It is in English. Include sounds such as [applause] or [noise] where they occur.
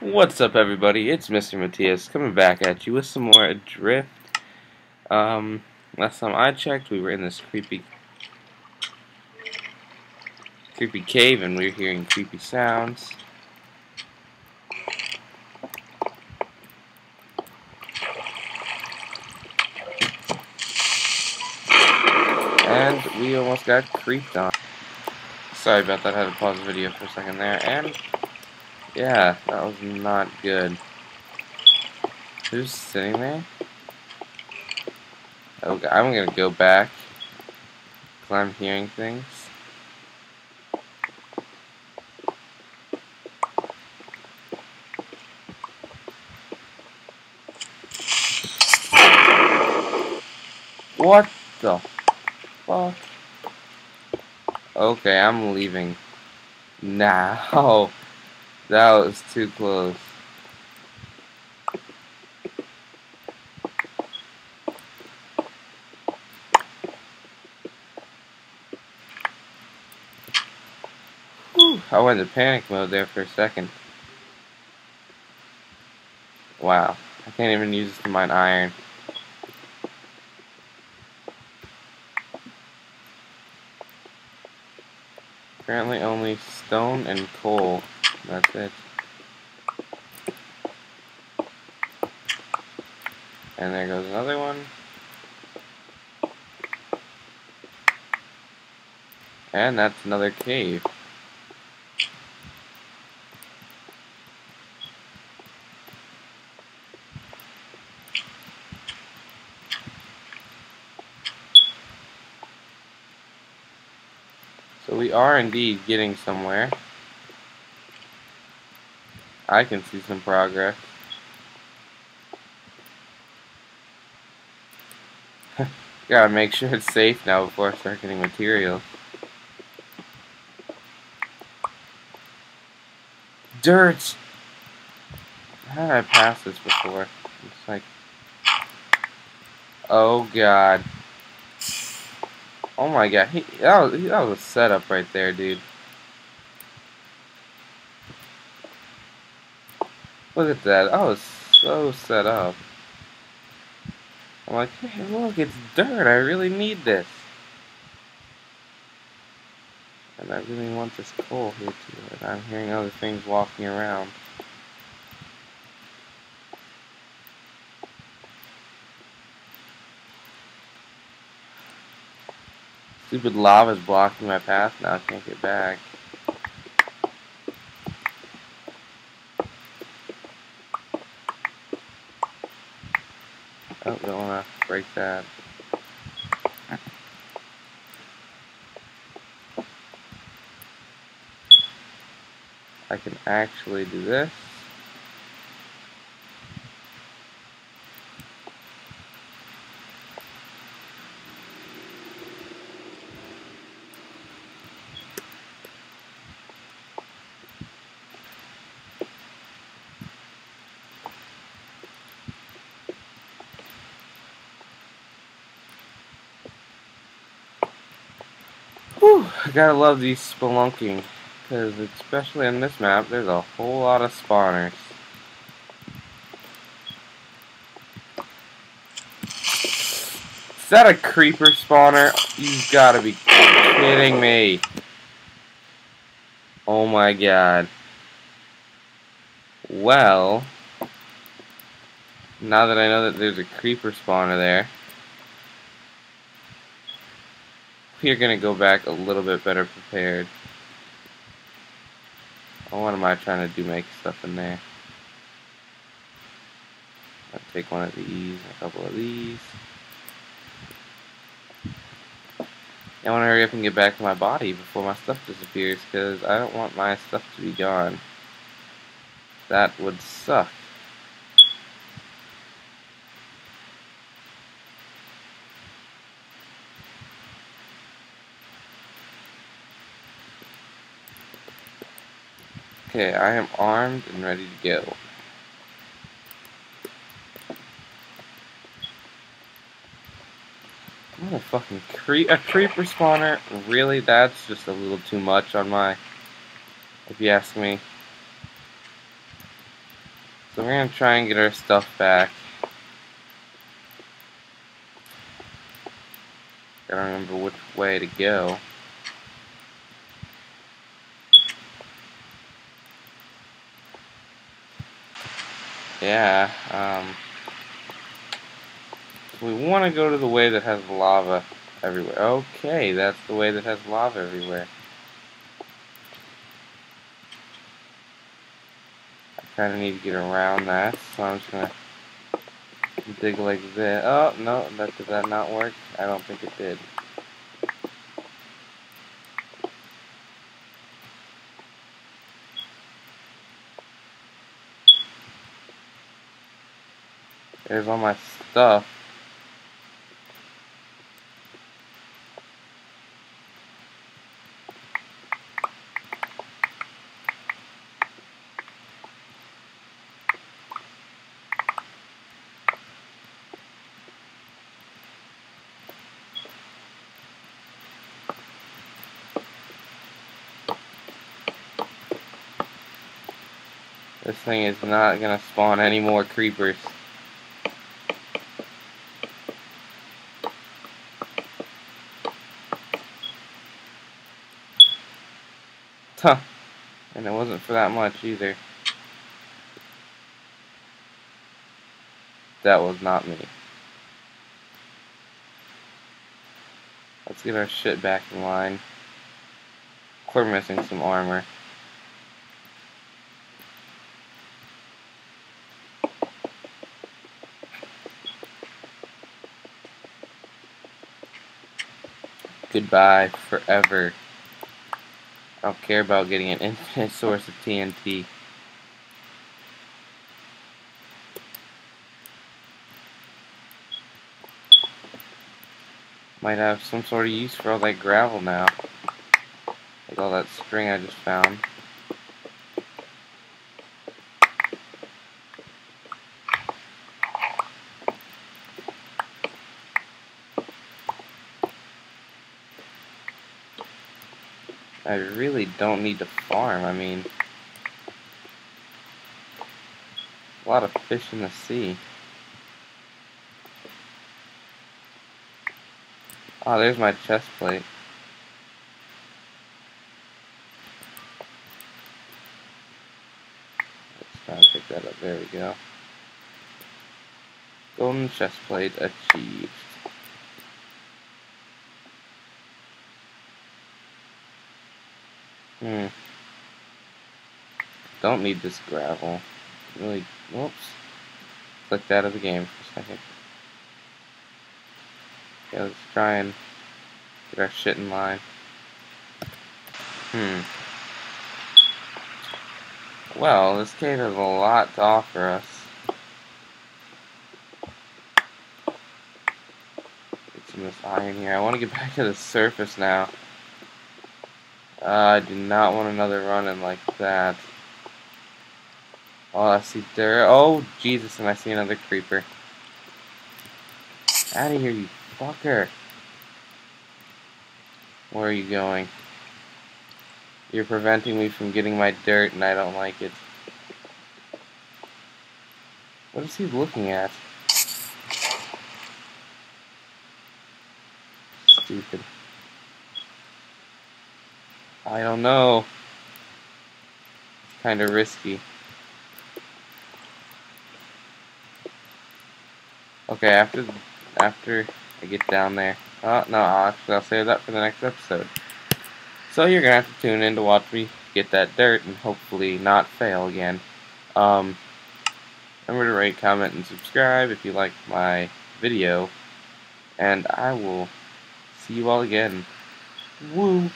What's up, everybody? It's Mr. Matias coming back at you with some more Adrift. Um, last time I checked, we were in this creepy, creepy cave, and we were hearing creepy sounds. And we almost got creeped on. Sorry about that, I had to pause the video for a second there, and yeah, that was not good. Who's sitting there? Okay, I'm gonna go back. Cause I'm hearing things. What the fuck? Okay, I'm leaving now. [laughs] That was too close. I went into panic mode there for a second. Wow. I can't even use this to mine iron. Apparently only stone and coal. That's it. And there goes another one. And that's another cave. So we are indeed getting somewhere. I can see some progress. [laughs] Gotta make sure it's safe now before I start getting materials. Dirt! How did I pass this before? It's like... Oh god. Oh my god, he, that, was, that was a setup right there, dude. Look at that. I was so set up. I'm like, hey, look, it's dirt. I really need this. And I really want this coal here too. And I'm hearing other things walking around. Stupid lava is blocking my path now. I can't get back. Oh, don't want to break that. I can actually do this. Whew, I gotta love these spelunking, because especially on this map, there's a whole lot of spawners. Is that a creeper spawner? You've gotta be kidding me. Oh my god. Well, now that I know that there's a creeper spawner there, you're going to go back a little bit better prepared. Oh, what am I trying to do? Make stuff in there. I'll take one of these, a couple of these. I want to hurry up and get back to my body before my stuff disappears because I don't want my stuff to be gone. That would suck. Okay, I am armed and ready to go. What a fucking creep a creeper spawner? Really? That's just a little too much on my if you ask me. So we're gonna try and get our stuff back. Gotta remember which way to go. Yeah, um, we want to go to the way that has lava everywhere. Okay, that's the way that has lava everywhere. I kind of need to get around that, so I'm just going to dig like this. Oh, no, that did that not work? I don't think it did. There's all my stuff. This thing is not gonna spawn any more creepers. Huh. And it wasn't for that much either. That was not me. Let's get our shit back in line. We're missing some armor. Goodbye forever. I don't care about getting an infinite source of TNT. Might have some sort of use for all that gravel now. With all that string I just found. I really don't need to farm. I mean, a lot of fish in the sea. Oh, there's my chest plate. Let's try and pick that up. There we go. Golden chest plate achieved. Hmm. Don't need this gravel. Really, whoops. Clicked out of the game for a second. Okay, let's try and get our shit in line. Hmm. Well, this cave has a lot to offer us. Get some of this iron here. I want to get [laughs] back to the surface now. I do not want another run-in like that. Oh, I see dirt. Oh, Jesus, and I see another creeper. Out of here, you fucker. Where are you going? You're preventing me from getting my dirt, and I don't like it. What is he looking at? Stupid. I don't know. It's kind of risky. Okay, after after I get down there. Oh, no, actually, I'll save that for the next episode. So you're going to have to tune in to watch me get that dirt and hopefully not fail again. Um, remember to rate, comment, and subscribe if you like my video. And I will see you all again. Woo!